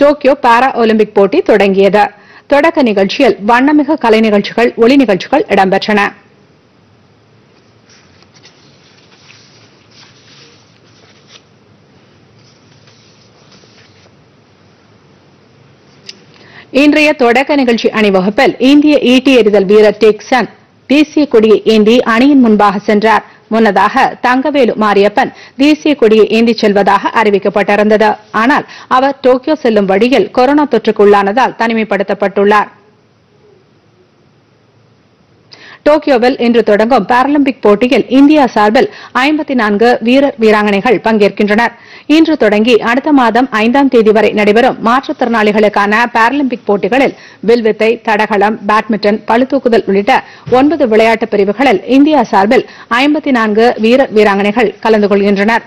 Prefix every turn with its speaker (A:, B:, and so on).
A: Tokyo para Olympic போட்டி தொடங்கியது. தொடக்க நிகழ்ச்சியில் வண்ணமிகு கலை நிகழ்ச்சிகள் ஒளி நிகழ்ச்சிகள் இடம்பெற்றன. இன்றைய தொடக்க நிகழ்ச்சி அணிவகுப்பில் இந்திய ஈட்டி எறிதல் வீரர் டேக்சன் தேசிய கொடியை ஏந்தி அணியின் முன்பாக சென்றார். முன்னதாக தங்கவேலு மாரியப்பன் தேசிய கொடியை ஏந்திச் செல்வதாக அறிவிக்கப்பட்டிருந்தது. ஆனால் அவர் டோக்கியோ செல்லும் வழியில் கொரோனா தொற்றுக்குள்ளானதால் தனிமைப்படுத்தப்பட்டுள்ளார். டோக்கியோவில் இன்று தொடங்கும் பாராலிம்பிக் போட்டியில் இந்தியா சார்பில் ஐம்பத்தி நான்கு வீரர் வீராங்கனைகள் பங்கேற்கின்றனர். இன்று தொடங்கி அடுத்த மாதம் ஐந்தாம் தேதி வரை நடைபெறும் மாற்றுத்திறனாளிகளுக்கான பாராலிம்பிக் போட்டிகளில் வில்வித்தை தடகளம் பேட்மிண்டன் பளுதூக்குதல் உள்ளிட்ட ஒன்பது விளையாட்டு பிரிவுகளில் இந்தியா சார்பில் ஐம்பத்தி நான்கு வீரர் வீராங்கனைகள் கலந்து கொள்கின்றனர்.